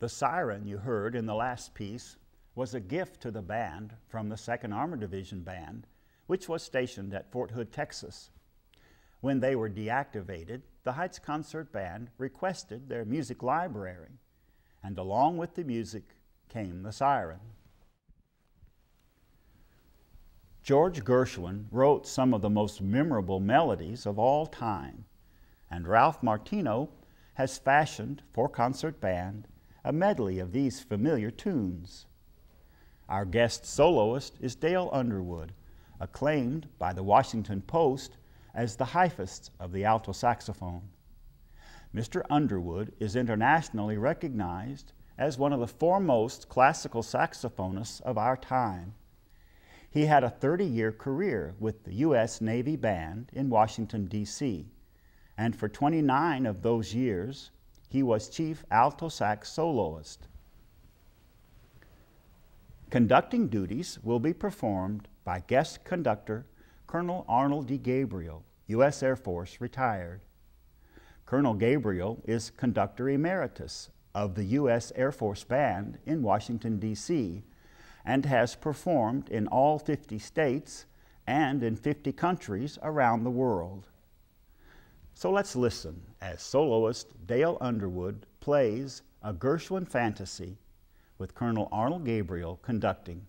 The siren you heard in the last piece was a gift to the band from the 2nd Armored Division Band, which was stationed at Fort Hood, Texas. When they were deactivated, the Heights Concert Band requested their music library, and along with the music came the siren. George Gershwin wrote some of the most memorable melodies of all time, and Ralph Martino has fashioned for concert band a medley of these familiar tunes. Our guest soloist is Dale Underwood, acclaimed by the Washington Post as the Heifetz of the alto saxophone. Mr. Underwood is internationally recognized as one of the foremost classical saxophonists of our time he had a 30 year career with the U.S. Navy Band in Washington, D.C., and for 29 of those years, he was chief alto sax soloist. Conducting duties will be performed by guest conductor Colonel Arnold D. Gabriel, U.S. Air Force, retired. Colonel Gabriel is conductor emeritus of the U.S. Air Force Band in Washington, D.C and has performed in all 50 states and in 50 countries around the world. So let's listen as soloist Dale Underwood plays a Gershwin fantasy with Colonel Arnold Gabriel conducting.